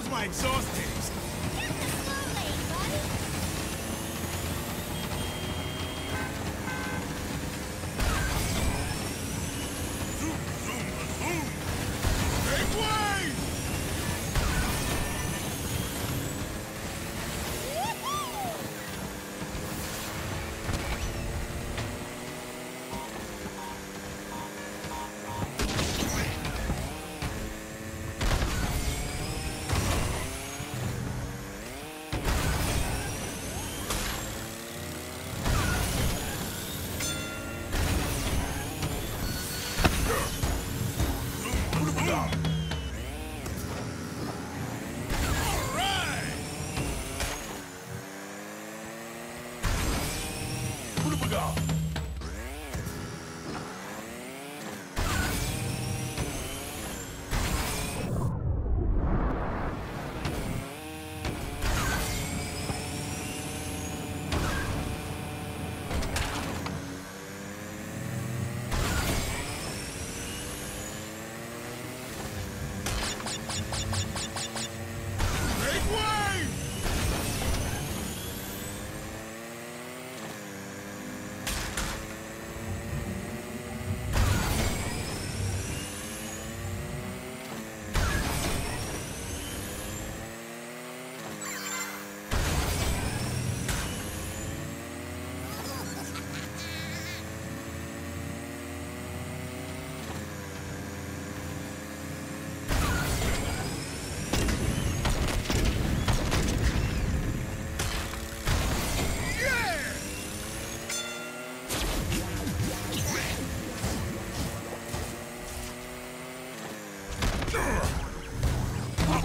How's my exhaust Make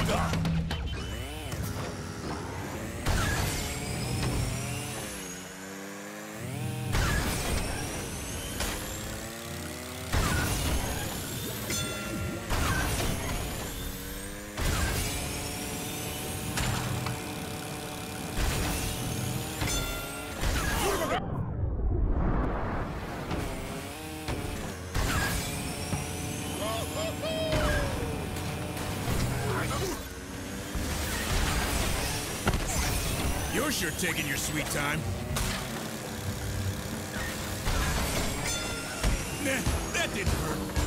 Hold. You're sure taking your sweet time. Nah, that didn't hurt.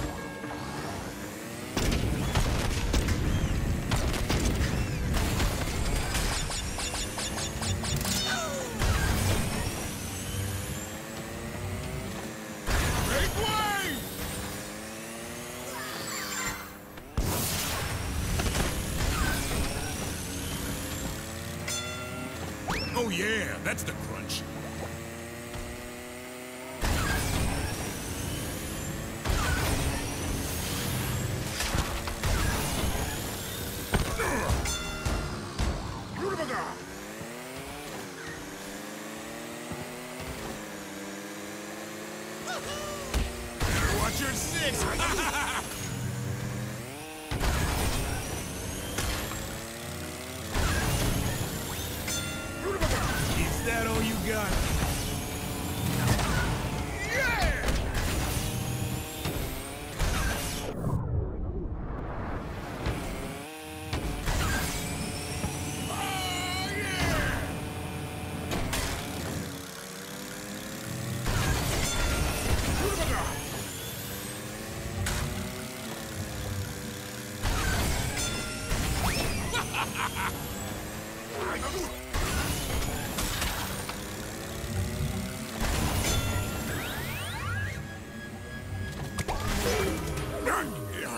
Oh yeah, that's the crunch. Watch your six. that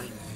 time.